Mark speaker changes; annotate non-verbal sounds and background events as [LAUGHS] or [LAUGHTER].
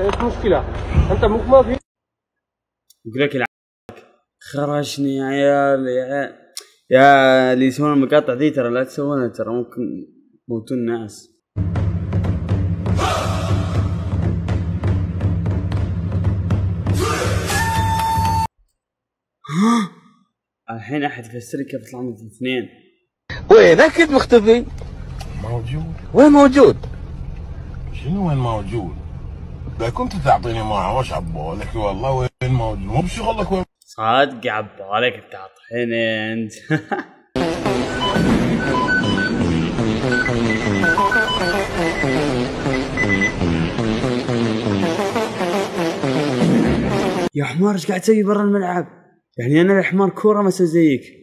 Speaker 1: المشكلة أنت مو ما في
Speaker 2: يقول لك العك خرشني يا عيال يا عيال. يا اللي يسوون المقاطع ذي ترى لا تسوونها ترى ممكن يموتون ناس ها؟ الحين أحد يفسر لي كيف يطلعون الاثنين
Speaker 3: وينك كنت مختفي؟
Speaker 4: موجود.
Speaker 3: وين موجود؟
Speaker 4: شنو وين موجود؟ لا كنت تعطيني معه وش عبالك والله وين موجود؟ مو بشغلك وين؟
Speaker 2: صادق عبالك تعطيني انت. [LAUGHS] يا حمار إيش قاعد تسوي برا الملعب؟ يعني أنا الحمار كورة ما أسوي زيك